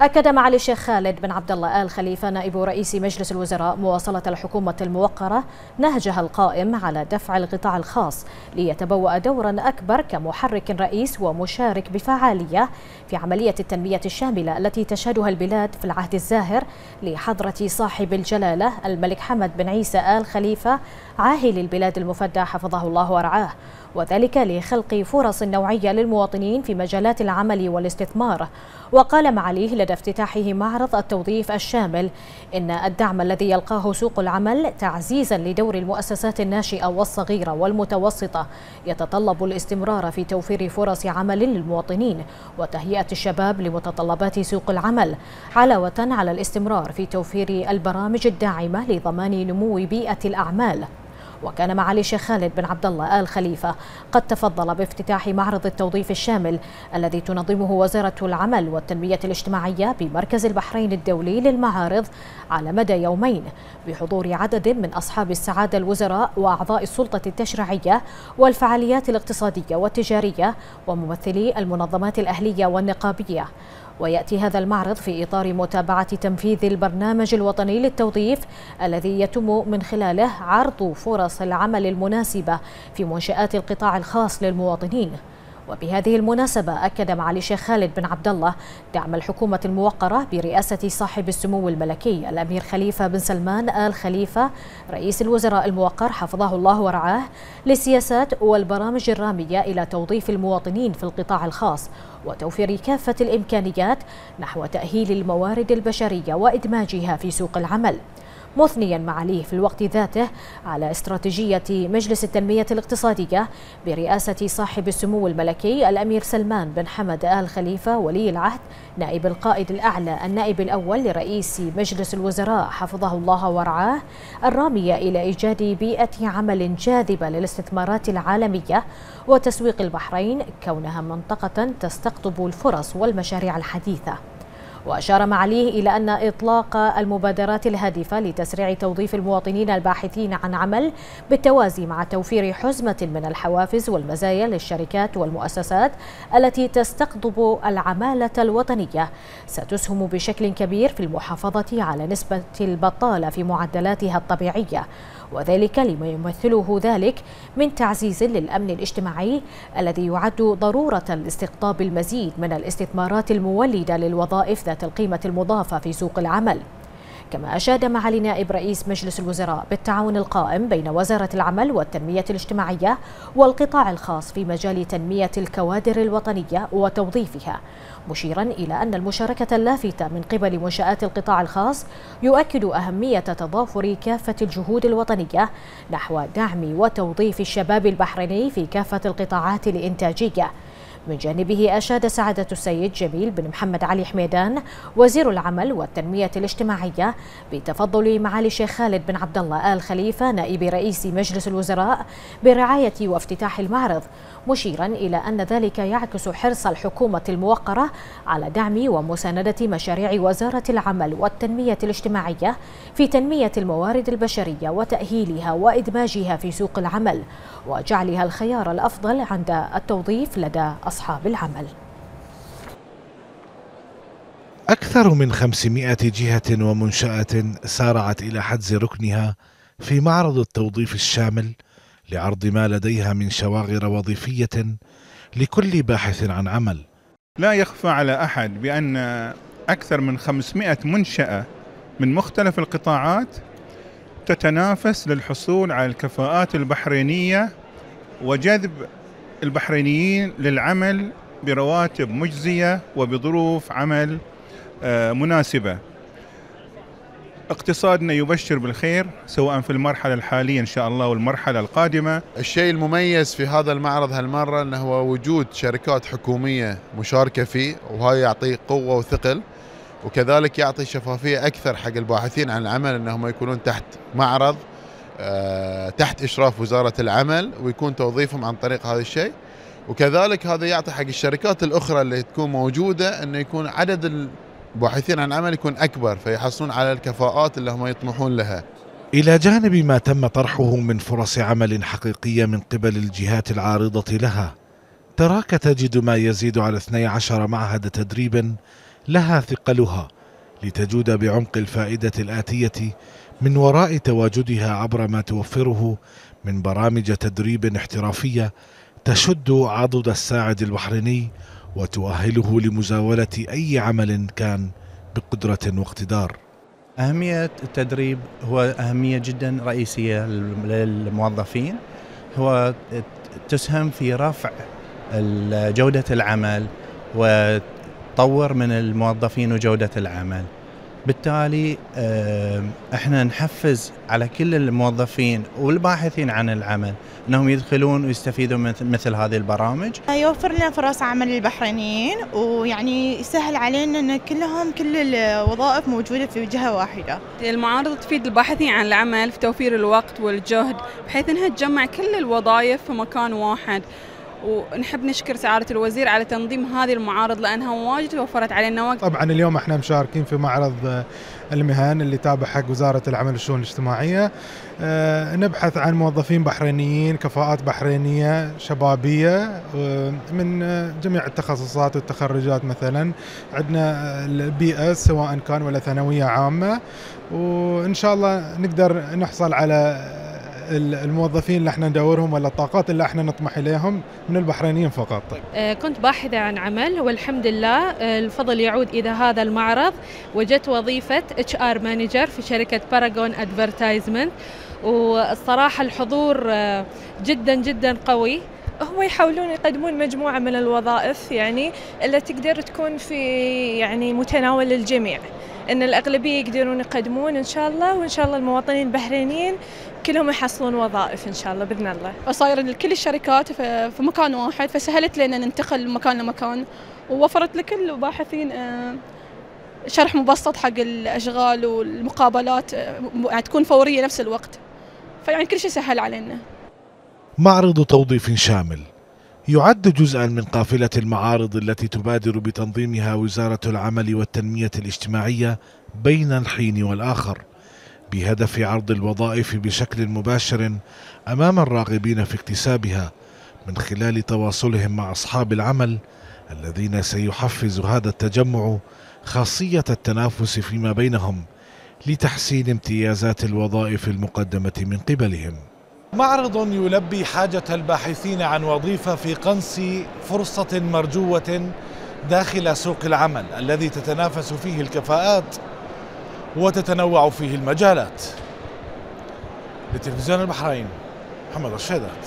أكد معالي الشيخ خالد بن عبد الله آل خليفة نائب رئيس مجلس الوزراء مواصلة الحكومة الموقرة نهجها القائم على دفع القطاع الخاص ليتبوأ دورا أكبر كمحرك رئيس ومشارك بفعالية في عملية التنمية الشاملة التي تشهدها البلاد في العهد الزاهر لحضرة صاحب الجلالة الملك حمد بن عيسى آل خليفة عاهل البلاد المفدى حفظه الله ورعاه. وذلك لخلق فرص نوعية للمواطنين في مجالات العمل والاستثمار. وقال معاليه لدى افتتاحه معرض التوظيف الشامل إن الدعم الذي يلقاه سوق العمل تعزيزا لدور المؤسسات الناشئة والصغيرة والمتوسطة. يتطلب الاستمرار في توفير فرص عمل للمواطنين وتهيئة الشباب لمتطلبات سوق العمل علاوة على الاستمرار في توفير البرامج الداعمة لضمان نمو بيئة الأعمال. وكان معالي الشيخ خالد بن عبد الله آل خليفة. قد تفضل بافتتاح معرض التوظيف الشامل الذي تنظمه وزارة العمل والتنمية الاجتماعية بمركز البحرين الدولي للمعارض على مدى يومين بحضور عدد من أصحاب السعادة الوزراء وأعضاء السلطة التشريعية والفعاليات الاقتصادية والتجارية وممثلي المنظمات الأهلية والنقابية. ويأتي هذا المعرض في إطار متابعة تنفيذ البرنامج الوطني للتوظيف الذي يتم من خلاله عرض فرص العمل المناسبة في منشآت القطاع الخاص للمواطنين. وبهذه المناسبة أكد معالي الشيخ خالد بن عبد الله دعم الحكومة الموقرة برئاسة صاحب السمو الملكي الأمير خليفة بن سلمان آل خليفة رئيس الوزراء الموقر حفظه الله ورعاه للسياسات والبرامج الرامية إلى توظيف المواطنين في القطاع الخاص وتوفير كافة الإمكانيات نحو تأهيل الموارد البشرية وإدماجها في سوق العمل. مثنيا معاليه في الوقت ذاته على استراتيجية مجلس التنمية الاقتصادية برئاسة صاحب السمو الملكي الأمير سلمان بن حمد آل خليفة ولي العهد نائب القائد الأعلى النائب الأول لرئيس مجلس الوزراء حفظه الله ورعاه الرامية إلى إيجاد بيئة عمل جاذبة للاستثمارات العالمية وتسويق البحرين كونها منطقة تستقطب الفرص والمشاريع الحديثة. وأشار معاليه إلى أن إطلاق المبادرات الهادفة لتسريع توظيف المواطنين الباحثين عن عمل بالتوازي مع توفير حزمة من الحوافز والمزايا للشركات والمؤسسات التي تستقطب العمالة الوطنية. ستسهم بشكل كبير في المحافظة على نسبة البطالة في معدلاتها الطبيعية. وذلك لما يمثله ذلك من تعزيز للأمن الاجتماعي الذي يعد ضرورة لاستقطاب المزيد من الاستثمارات المولدة للوظائف ذات القيمة المضافة في سوق العمل. كما أشاد معالي نائب رئيس مجلس الوزراء بالتعاون القائم بين وزارة العمل والتنمية الاجتماعية والقطاع الخاص في مجال تنمية الكوادر الوطنية وتوظيفها مشيرا إلى أن المشاركة اللافتة من قبل منشآت القطاع الخاص يؤكد أهمية تضافر كافة الجهود الوطنية نحو دعم وتوظيف الشباب البحريني في كافة القطاعات الإنتاجية من جانبه أشاد سعادة السيد جميل بن محمد علي حميدان وزير العمل والتنمية الاجتماعية بتفضل معالي الشيخ خالد بن عبد الله آل خليفة نائب رئيس مجلس الوزراء برعاية وافتتاح المعرض مشيرا إلى أن ذلك يعكس حرص الحكومة الموقرة على دعم ومساندة مشاريع وزارة العمل والتنمية الاجتماعية في تنمية الموارد البشرية وتأهيلها وإدماجها في سوق العمل وجعلها الخيار الأفضل عند التوظيف لدى أصحاب العمل. أكثر من 500 جهة ومنشأة سارعت إلى حجز ركنها في معرض التوظيف الشامل لعرض ما لديها من شواغر وظيفية لكل باحث عن عمل. لا يخفى على أحد بأن أكثر من 500 منشأة من مختلف القطاعات تتنافس للحصول على الكفاءات البحرينية وجذب البحرينيين للعمل برواتب مجزية وبظروف عمل آه، مناسبة. اقتصادنا يبشر بالخير سواء في المرحلة الحالية إن شاء الله والمرحلة القادمة. الشيء المميز في هذا المعرض هالمرة أنه هو وجود شركات حكومية مشاركة فيه وهذا يعطي قوة وثقل وكذلك يعطي شفافية أكثر حق الباحثين عن العمل أنهم يكونون تحت معرض. تحت إشراف وزارة العمل ويكون توظيفهم عن طريق هذا الشيء. وكذلك هذا يعطي حق الشركات الأخرى اللي تكون موجودة أنه يكون عدد الباحثين عن عمل يكون أكبر فيحصلون على الكفاءات اللي هم يطمحون لها. إلى جانب ما تم طرحه من فرص عمل حقيقية من قبل الجهات العارضة لها تراك تجد ما يزيد على 12 معهد تدريب لها ثقلها لتجود بعمق الفائدة الآتية من وراء تواجدها عبر ما توفره من برامج تدريب احترافية تشد عضد الساعد البحريني وتؤهله لمزاولة أي عمل كان بقدرة واقتدار. أهمية التدريب هو أهمية جدا رئيسية للموظفين. هو تسهم في رفع جودة العمل وتطور من الموظفين وجودة العمل. بالتالي إحنا نحفز على كل الموظفين والباحثين عن العمل إنهم يدخلون ويستفيدوا من مثل هذه البرامج. يوفر لنا فرص عمل للبحرينيين ويعني يسهل علينا إن كلهم كل الوظائف موجودة في جهة واحدة. المعارضه تفيد الباحثين عن العمل في توفير الوقت والجهد بحيث إنها تجمع كل الوظائف في مكان واحد. ونحب نشكر سعادة الوزير على تنظيم هذه المعارض لأنها واجد وفرت علينا وقت. طبعا اليوم إحنا مشاركين في معرض المهن اللي تابع حق وزارة العمل والشؤون الاجتماعية. أه نبحث عن موظفين بحرينيين، كفاءات بحرينية شبابية من جميع التخصصات والتخرجات مثلا. عندنا ال BS سواء كان ولا ثانوية عامة وإن شاء الله نقدر نحصل على الموظفين اللي إحنا ندورهم ولا الطاقات اللي إحنا نطمح إليهم من البحرينيين فقط. طيب. كنت باحثة عن عمل والحمد لله الفضل يعود إلى هذا المعرض وجدت وظيفة HR manager في شركة Paragon Advertisement والصراحة الحضور جدا جدا قوي هم يحاولون يقدمون مجموعة من الوظائف يعني اللي تقدر تكون في يعني متناول الجميع إن الأغلبية يقدرون يقدمون إن شاء الله وإن شاء الله المواطنين البحرينيين كلهم يحصلون وظائف إن شاء الله بإذن الله. وصاير لكل الشركات في مكان واحد فسهلت لنا ننتقل من مكان لمكان ووفرت لكل الباحثين شرح مبسط حق الأشغال والمقابلات يعني تكون فورية نفس الوقت. فيعني كل شيء سهل علينا. معرض توظيف شامل. يعد جزءا من قافلة المعارض التي تبادر بتنظيمها وزارة العمل والتنمية الاجتماعية بين الحين والآخر. بهدف عرض الوظائف بشكل مباشر أمام الراغبين في اكتسابها من خلال تواصلهم مع أصحاب العمل الذين سيحفز هذا التجمع خاصية التنافس فيما بينهم لتحسين امتيازات الوظائف المقدمة من قبلهم. معرض يلبي حاجة الباحثين عن وظيفة في قنص فرصة مرجوة داخل سوق العمل الذي تتنافس فيه الكفاءات وتتنوع فيه المجالات. لتلفزيون البحرين محمد الشيدات